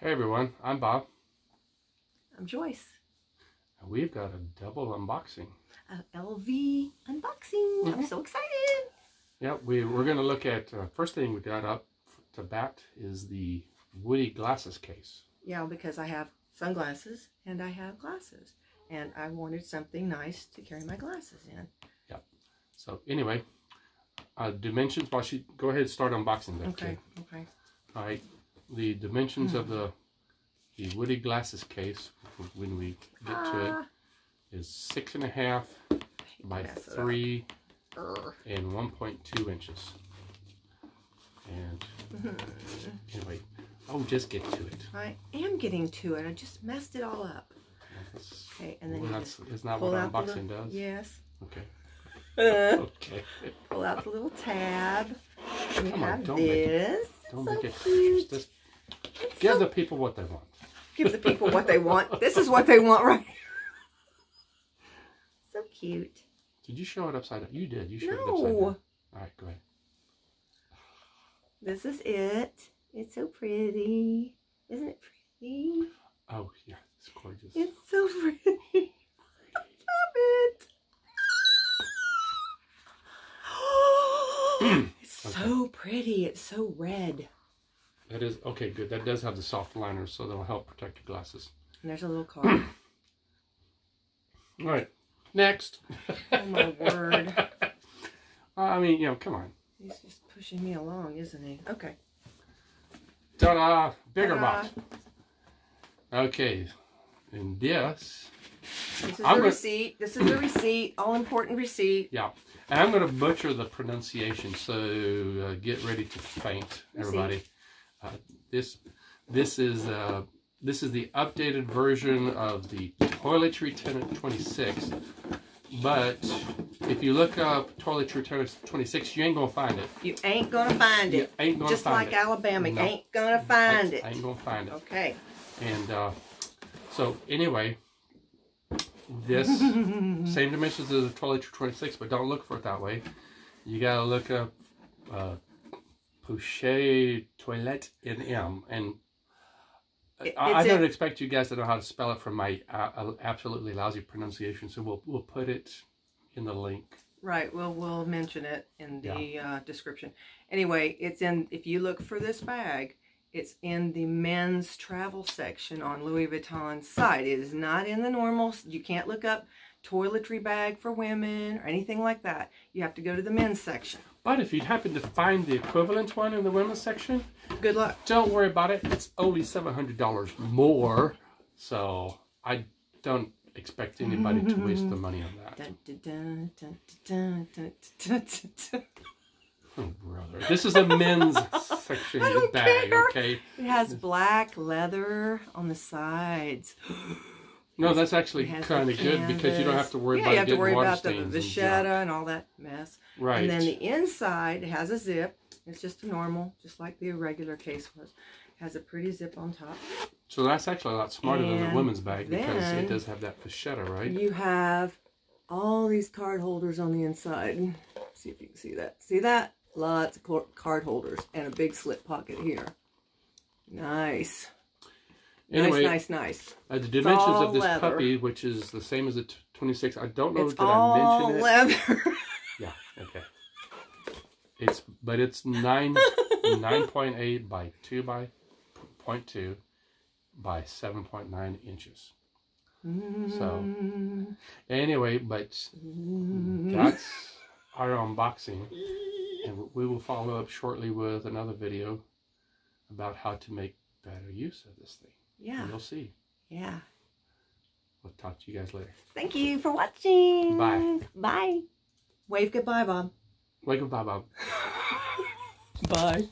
Hey everyone, I'm Bob. I'm Joyce. And we've got a double unboxing. A LV unboxing. I'm Mhm. so excited. Yep, we, we're going to look at, uh, first thing we got up to bat is the Woody glasses case. Yeah, because I have sunglasses and I have glasses. And I wanted something nice to carry my glasses in. Yeah. So anyway, uh, dimensions, while she, go ahead and start unboxing that Okay, kid. okay. All right, the dimensions of the, the Woody glasses case, when we get to it, Ah, is six and a half by mess it up. three and 1.2 inches. And anyway, oh, just get to it. I am getting to it. I just messed it all up. That's, Okay, and then well, you that's, just pull what unboxing little, does? Yes. Okay. Uh, Okay. pull out the little tab. You Come on, have don't make it- this. Don't so make it cute. Just It's give so the people what they want. give the people what they want. This is what they want, right? so cute. Did you show it upside down? You did. You showed it upside down. No, All right, go ahead. this is it. It's so pretty. Isn't it pretty? Oh, yeah, it's gorgeous. It's so pretty. I love it. it's so pretty. It's so red. That is, okay, good. That does have the soft liners, so that'll help protect your glasses. And there's a little card. All right, next. oh my word. I mean, you know, come on. He's just pushing me along, isn't he? Okay. Ta-da! Bigger Ta-da. box. Okay, and this, This is I'm the receipt. This is the receipt. All important receipt. yeah. And I'm going to butcher the pronunciation, so uh, get ready to faint, everybody. Uh, this, this is uh, this is the updated version of the Toiletry Tenant 26. But if you look up Toiletry Tenant 26, you ain't gonna find it. You ain't gonna find You it. ain't gonna Just find like it. Alabama, you No. ain't gonna find I, it. I ain't gonna find it. Okay. And uh, so anyway, this same dimensions as the Toiletry 26, but don't look for it that way. You gotta look up uh, Pouchet Toilette NM, and It- I, I don't expect you guys to know how to spell it from my uh, absolutely lousy pronunciation. So we'll we'll put it in the link. Right. Well, we'll mention it in the uh, description. Anyway, it's in. If you look for this bag, it's in the men's travel section on Louis Vuitton's site. It is not in the normal. You can't look up toiletry bag for women or anything like that. You have to go to the men's section. But if you happen to find the equivalent one in the women's section, Good luck. don't worry about it. It's only seven hundred dollars more, so I don't expect anybody to waste the money on that. Oh, brother, this is a men's section bag, care. okay? It has black leather on the sides. No, that's actually kind of good because you don't have to worry yeah, about you have to worry about the stains and vachetta junk. and all that mess. Right. And then the inside has a zip. It's just a normal, just like the regular case was. Has a pretty zip on top. So that's actually a lot smarter than the women's bag because it does have that vachetta, right? You have all these card holders on the inside. See if you can see that. See that? Lots of card holders and a big slip pocket here. Nice. Anyway, nice, nice, nice. uh, the dimensions of this leather. puppy, which is the same as the 26, I don't know It's did I all mention it. leather. Yeah, okay. It's but it's nine nine point eight by two by point two by seven point nine inches. So anyway, but that's our unboxing, and we will follow up shortly with another video about how to make better use of this thing. Yeah, And you'll see. yeah. We'll talk to you guys later. Thank you for watching. Bye. Bye. Wave goodbye, Bob. Wake up, Bob. Bye.